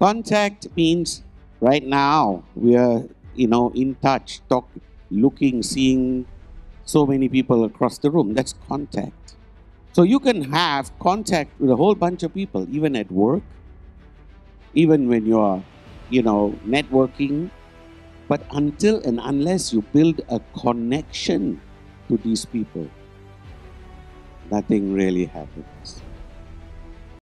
Contact means right now we are, you know, in touch, talk, looking, seeing so many people across the room. That's contact. So you can have contact with a whole bunch of people, even at work, even when you're, you know, networking. But until and unless you build a connection to these people, nothing really happens.